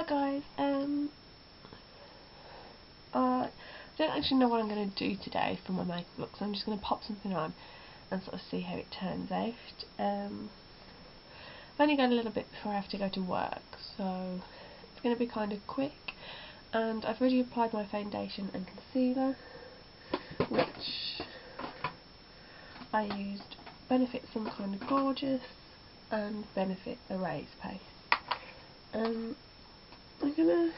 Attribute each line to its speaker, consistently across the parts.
Speaker 1: Hi guys, um, uh, I don't actually know what I'm going to do today for my makeup look, so I'm just going to pop something on and sort of see how it turns out. Um, I've only got a little bit before I have to go to work, so it's going to be kind of quick, and I've already applied my foundation and concealer, which I used Benefit Some Kind of Gorgeous and Benefit Erase Paste. Um, I'm gonna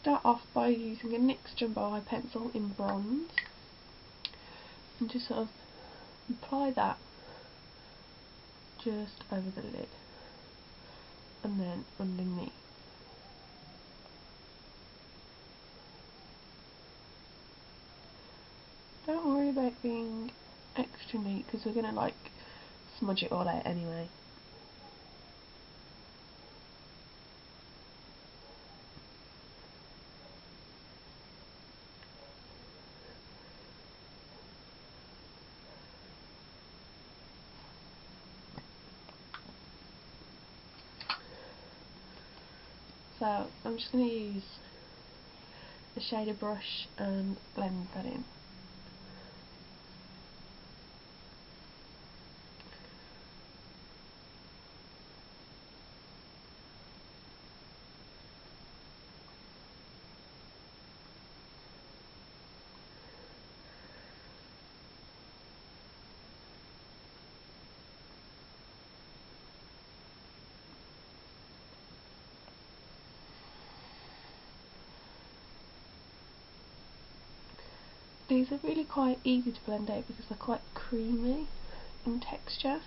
Speaker 1: start off by using a NYX Jumbo Eye pencil in bronze and just sort of apply that just over the lid and then underneath. Don't worry about being extra neat because we're going to like smudge it all out anyway. So I'm just going to use a shader brush and blend that in. These are really quite easy to blend out because they're quite creamy in texture.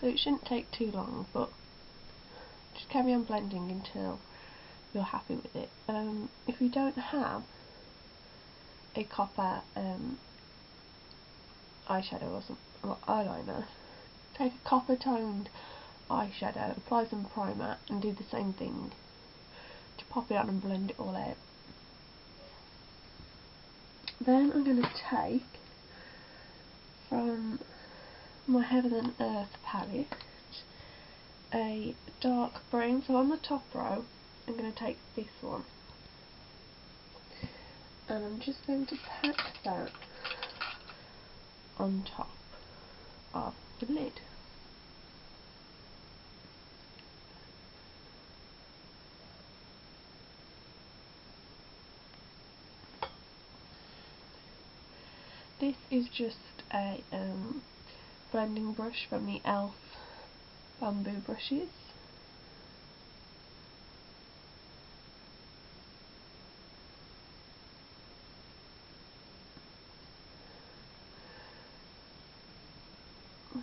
Speaker 1: So it shouldn't take too long, but just carry on blending until you're happy with it. Um, if you don't have a copper um, eyeshadow or, some, or eyeliner, take a copper toned eyeshadow, apply some primer and do the same thing. To pop it on and blend it all out. Then I'm going to take from my Heaven and Earth palette a dark brown. So on the top row, I'm going to take this one. And I'm just going to pat that on top of the lid. This is just a um, blending brush from the e.l.f. bamboo brushes.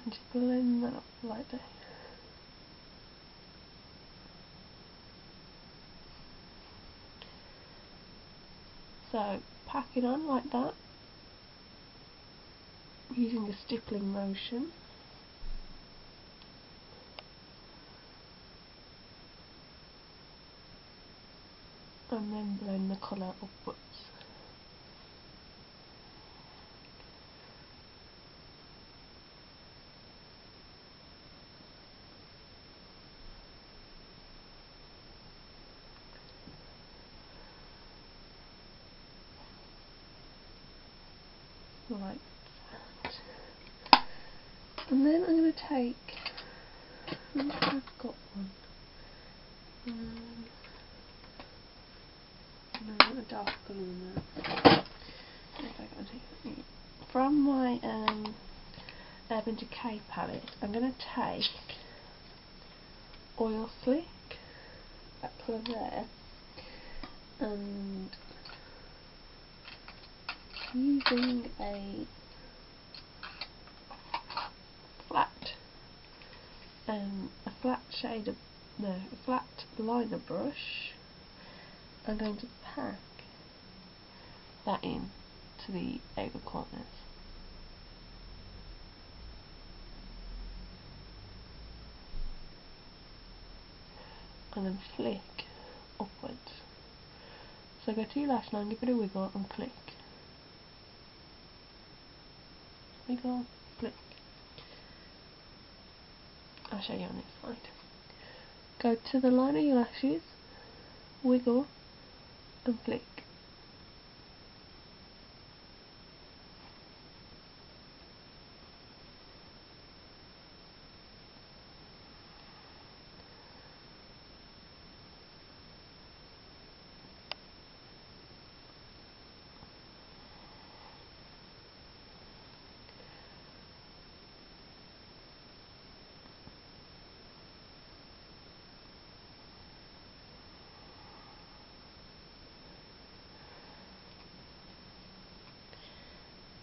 Speaker 1: Just blend that up lightly. So pack it on like that using a stippling motion. And then blend the colour upwards. like and then I'm going to take, I think I've got one, um, no, a that. From my um, Urban Decay palette, I'm going to take Oil Slick, that colour there, and using a um, a flat shade of, no, a flat liner brush, I'm going to pack that in to the outer corners. And then flick upwards. So go to your lash line, give it a wiggle and click. Wiggle, flick. I'll show you on this side. go to the line of your lashes, wiggle and flick.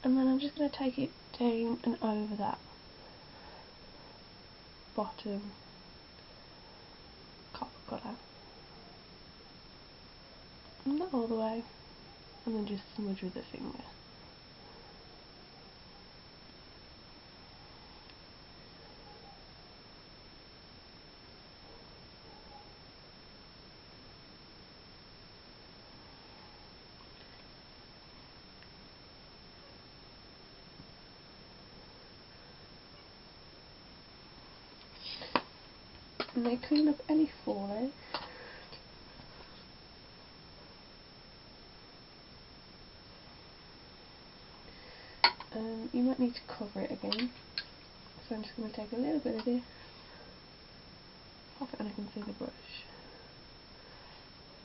Speaker 1: And then I'm just going to take it down and over that bottom copper colour not all the way. And then just smudge with the finger and they clean up any fallout. Um, you might need to cover it again, so I'm just going to take a little bit of this, pop it can see the brush,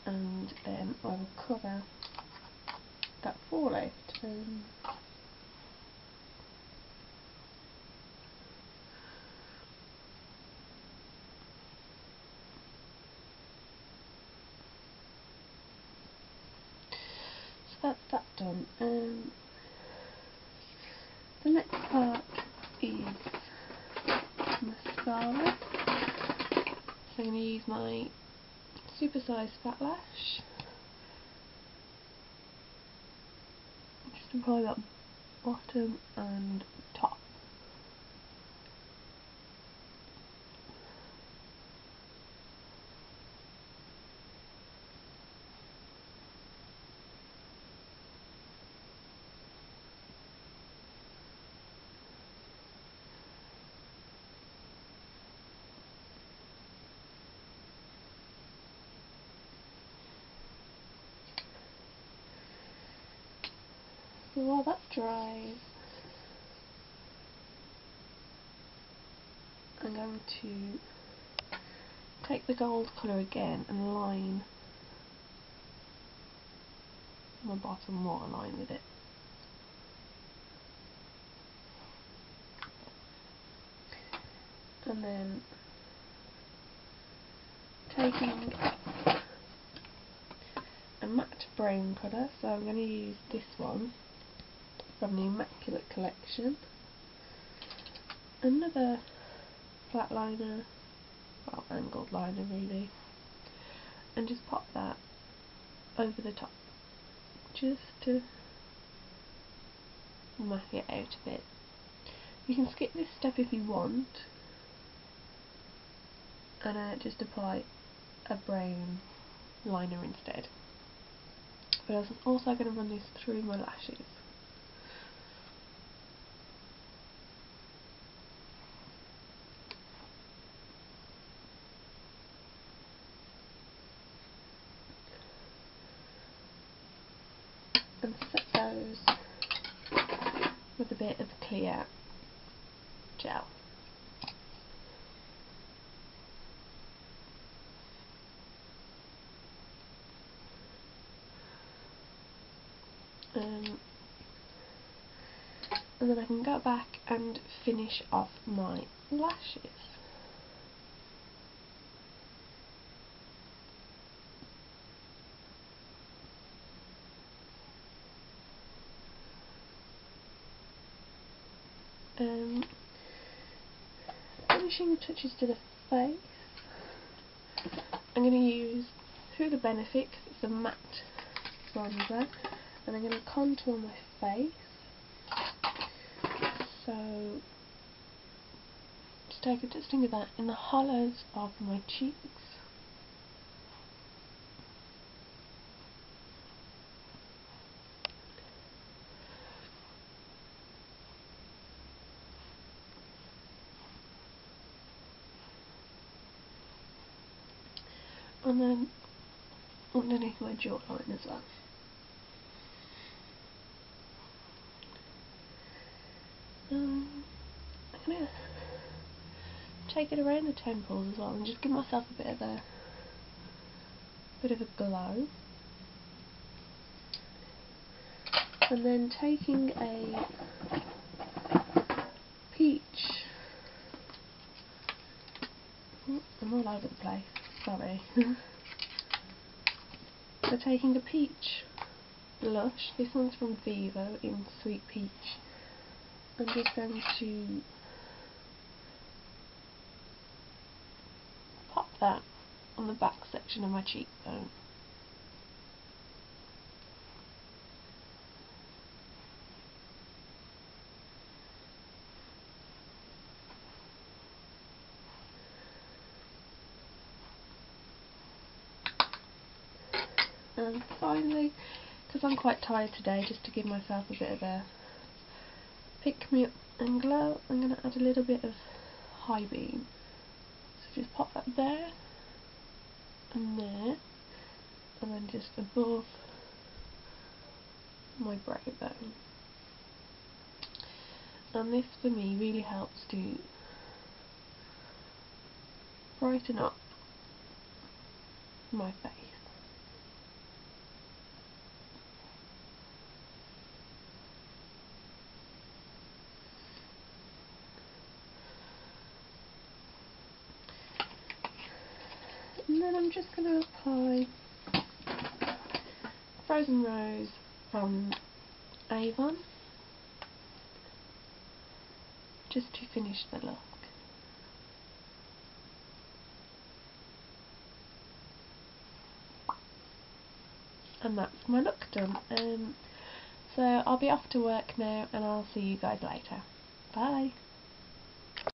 Speaker 1: and then I will cover that fallout. Um, that's that done. Um, the next part is mascara. So I'm going to use my supersized fat lash. Just apply that bottom and while that dries, I'm going to take the gold colour again and line my bottom waterline with it. And then taking a matte brown colour, so I'm going to use this one from the Immaculate Collection. Another flat liner, well angled liner really, and just pop that over the top, just to mask it out a bit. You can skip this step if you want, and uh, just apply a brown liner instead. But I'm also going to run this through my lashes. and set those with a bit of clear gel. Um, and then I can go back and finish off my lashes. um, finishing touches to the face. I'm going to use Hoola Benefit because it's a matte bronzer and I'm going to contour my face. So just take a dusting of that in the hollows of my cheeks. And then underneath my jawline as well. Um, I'm gonna take it around the temples as well and just give myself a bit of a bit of a glow. And then taking a peach. I'm all over the place, sorry. so taking a peach blush, this one's from Vivo in Sweet Peach. I'm just going to pop that on the back section of my cheekbone. And finally, because I'm quite tired today, just to give myself a bit of a pick me up and glow, I'm going to add a little bit of high beam. So just pop that there, and there, and then just above my brow bone. And this for me really helps to brighten up my face. and to apply Frozen Rose from Avon just to finish the look. And that's my look done. Um, so I'll be off to work now and I'll see you guys later. Bye!